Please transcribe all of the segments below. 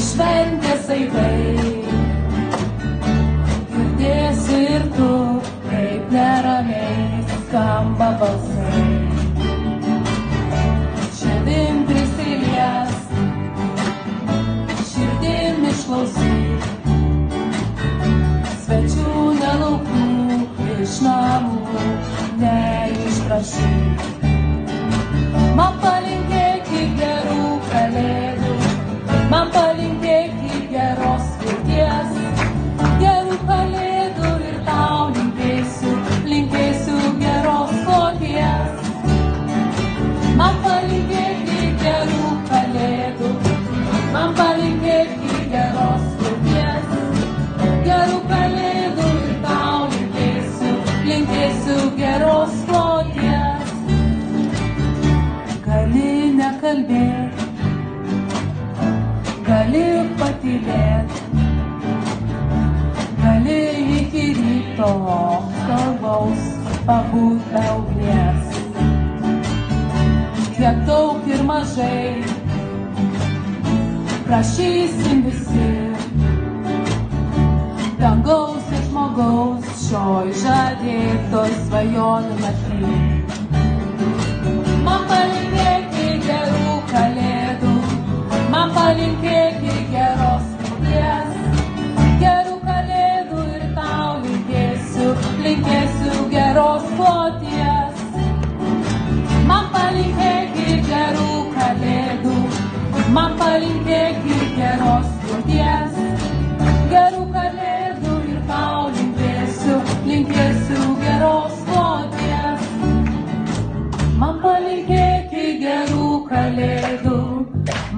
šventės aidai. Girdėsi ir tu, kaip neramiai skamba balsai. Širdim prisilies, širdim išklausyk. Svečių nelaukų iš namų neišprašyk. Gali patylėti, gali iki ryto kalbaus pabūt be ugnies. Tiek daug ir mažai, prašysim visi, dangaus ir žmogaus šioj žadėtoj svajonių naktį. Man palinkėkit geros vilties, gerų kalėdų ir tau linkėsiu, linkėsiu geros kloties. Man palinkėkit gerų kalėdų,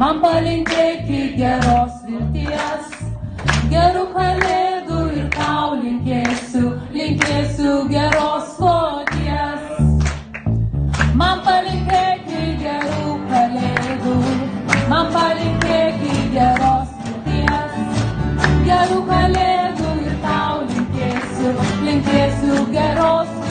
man palinkėkit geros vilties, gerų kalėdų ir tau linkėsiu, linkėsiu geros. man palinkėki geros minties, gerų kalėdų ir tau linkėsiu, linkėsiu geros minties.